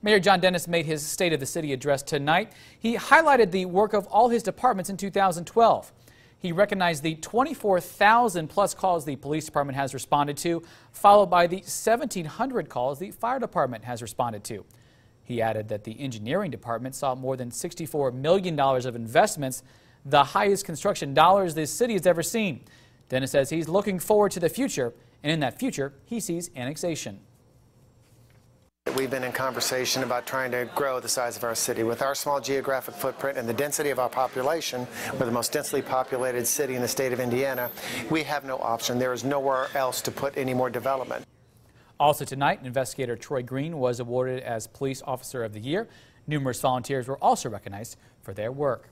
Mayor John Dennis made his State of the City address tonight. He highlighted the work of all his departments in 2012. He recognized the 24,000 plus calls the police department has responded to, followed by the 1,700 calls the fire department has responded to. He added that the engineering department saw more than $64 million of investments, the highest construction dollars this city has ever seen. Dennis says he's looking forward to the future, and in that future, he sees annexation. We've been in conversation about trying to grow the size of our city. With our small geographic footprint and the density of our population, we're the most densely populated city in the state of Indiana. We have no option. There is nowhere else to put any more development. Also tonight, investigator Troy Green was awarded as Police Officer of the Year. Numerous volunteers were also recognized for their work.